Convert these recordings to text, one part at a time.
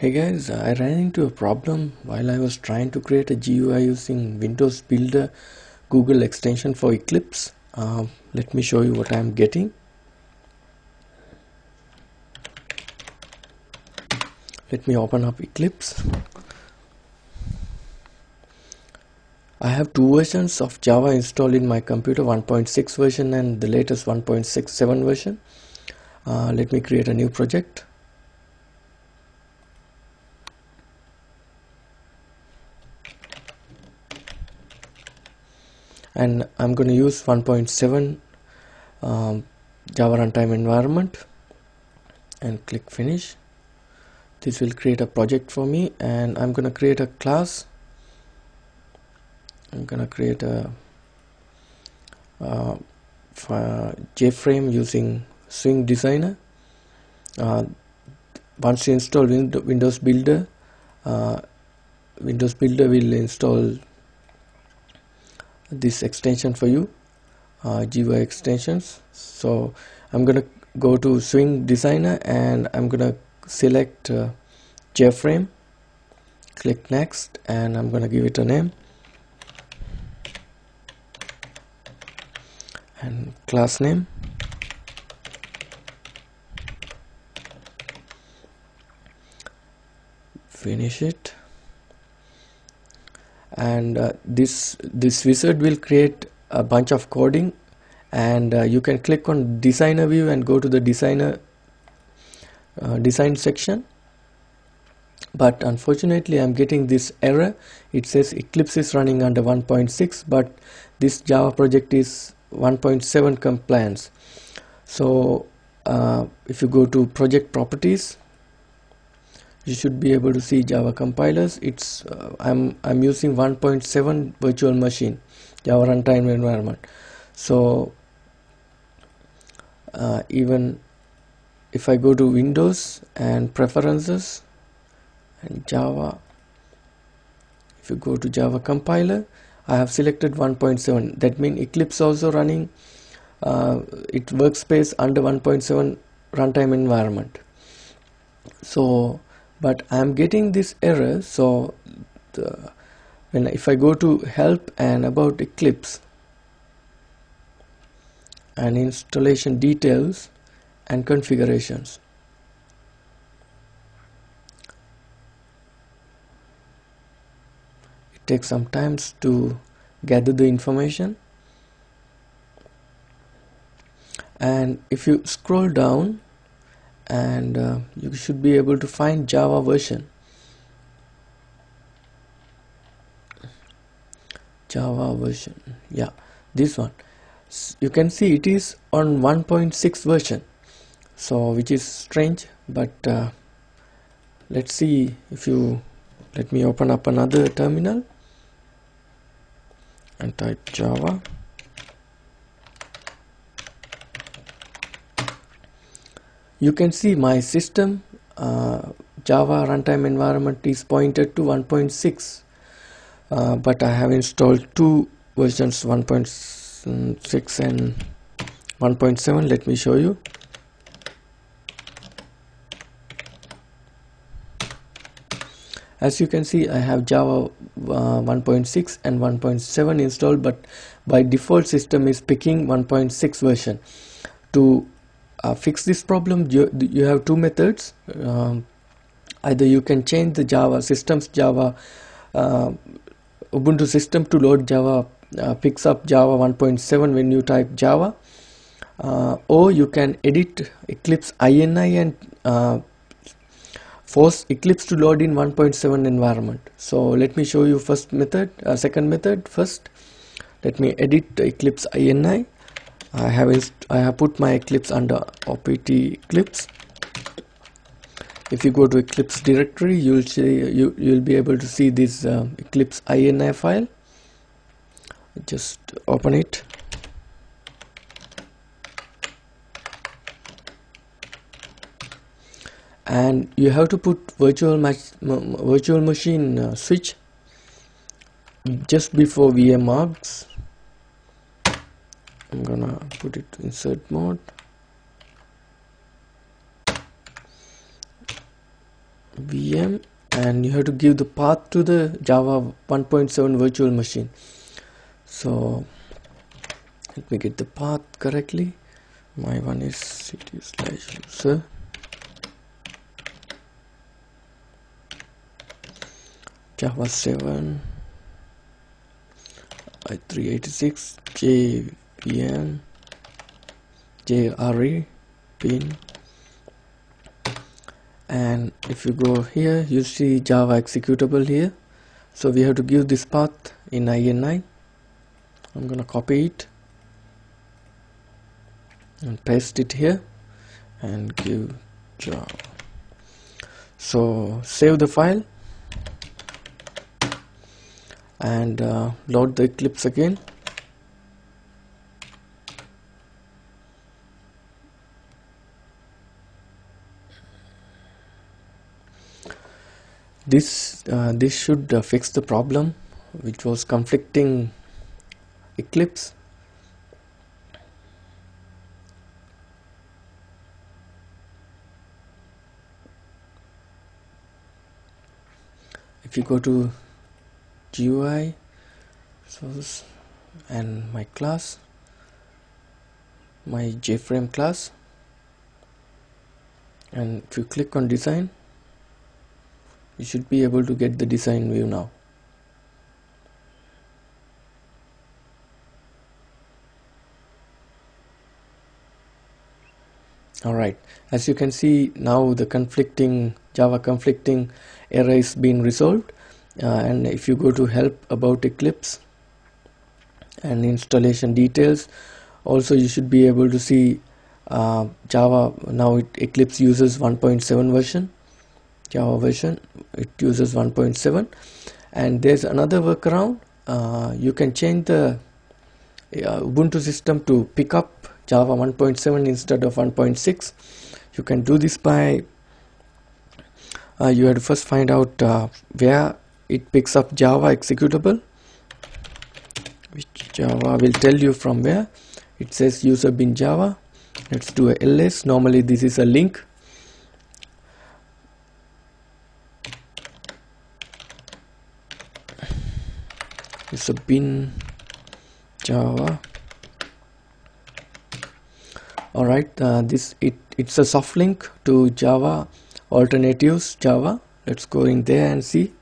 Hey guys, I ran into a problem while I was trying to create a GUI using Windows Builder Google extension for Eclipse. Uh, let me show you what I'm getting. Let me open up Eclipse. I have two versions of Java installed in my computer 1.6 version and the latest 1.67 version. Uh, let me create a new project. And I'm going to use 1.7 um, Java runtime environment and click finish. This will create a project for me and I'm going to create a class. I'm going to create a JFrame using Swing Designer. Uh, once you install Windows Builder uh, Windows Builder will install this extension for you uh, GUI extensions. So I'm gonna go to swing designer and I'm gonna select uh, JFrame click next and I'm gonna give it a name. And class name. Finish it and uh, this this wizard will create a bunch of coding. And uh, you can click on designer view and go to the designer uh, design section. But unfortunately I'm getting this error. It says Eclipse is running under 1.6 but this Java project is 1.7 compliance. So uh, if you go to project properties you should be able to see Java compilers. It's uh, I'm I'm using 1.7 virtual machine Java runtime environment. So uh, even if I go to Windows and preferences and Java if you go to Java compiler I have selected 1.7 that means Eclipse also running uh, it workspace under 1.7 runtime environment. So but I'm getting this error so the, when if I go to help and about Eclipse and installation details and configurations. It takes some times to gather the information. And if you scroll down and uh, you should be able to find Java version. Java version yeah this one. You can see it is on 1.6 version so which is strange but uh, let's see if you let me open up another terminal and type Java you can see my system uh, Java runtime environment is pointed to 1.6 uh, but I have installed two versions 1.6 and 1.7 let me show you. As you can see I have Java uh, 1.6 and 1.7 installed but by default system is picking 1.6 version to uh, fix this problem you, you have two methods. Um, either you can change the java systems java uh, ubuntu system to load java uh, picks up java 1.7 when you type java. Uh, or you can edit eclipse ini and uh, force eclipse to load in 1.7 environment. So let me show you first method uh, second method first. Let me edit eclipse ini I have I have put my Eclipse under opt Eclipse if you go to Eclipse directory you'll see you you'll be able to see this uh, Eclipse ini file. Just open it. And you have to put virtual virtual machine uh, switch just before VM args I'm gonna put it to insert mode. VM and you have to give the path to the Java 1.7 virtual machine. So let me get the path correctly. My one is cd slash user. Java 7 i386 jvm jre bin. And if you go here you see java executable here. So we have to give this path in INI I'm gonna copy it and paste it here and give java. So save the file and uh, load the eclipse again this uh, this should uh, fix the problem which was conflicting eclipse. If you go to GUI source and my class my JFrame class and if you click on design you should be able to get the design view now. Alright as you can see now the conflicting java conflicting error is being resolved. Uh, and if you go to help about eclipse and installation details also you should be able to see uh, java now it, eclipse uses 1.7 version java version it uses 1.7 and there's another workaround. Uh, you can change the uh, ubuntu system to pick up Java 1.7 instead of 1.6 you can do this by uh, you have to first find out uh, where it picks up Java executable which Java will tell you from where. It says user bin Java. Let's do a ls. Normally this is a link it's a bin Java. Alright uh, this it it's a soft link to Java alternatives Java. Let's go in there and see.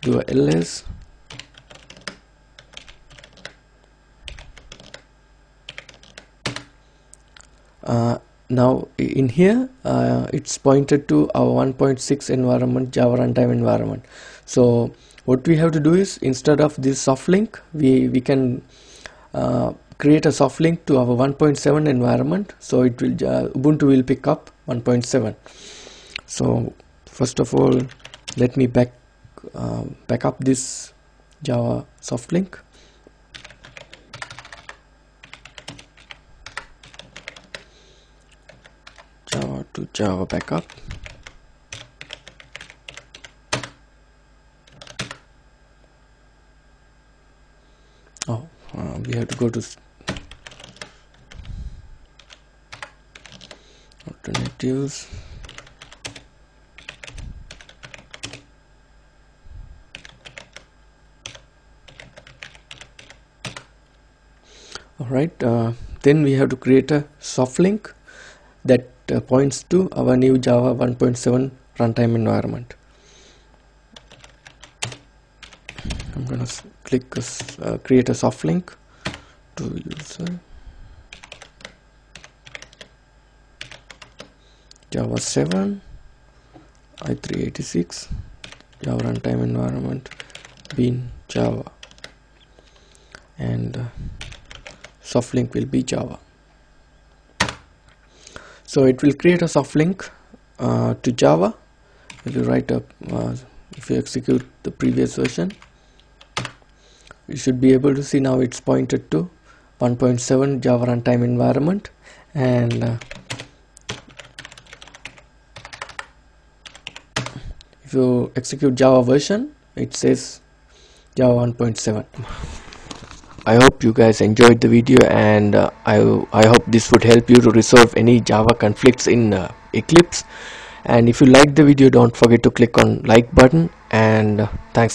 Do a ls. Uh, now in here uh, it's pointed to our 1.6 environment Java runtime environment so what we have to do is instead of this soft link we we can uh, create a soft link to our 1.7 environment. So it will uh, ubuntu will pick up 1.7 so first of all let me back uh, back up this java soft link. Java to java backup oh uh, we have to go to alternatives. Alright uh, then we have to create a soft link that uh, points to our new java 1.7 runtime environment. I'm gonna click uh, create a soft link to user Java 7 i386 Java runtime environment bin Java. And uh, soft link will be Java. So it will create a soft link uh, to Java. If you write up uh, if you execute the previous version you should be able to see now it's pointed to 1.7 Java runtime environment and uh, if you execute Java version it says Java 1.7 I hope you guys enjoyed the video and uh, I, I hope this would help you to resolve any Java conflicts in uh, Eclipse. And if you like the video don't forget to click on like button and uh, thanks for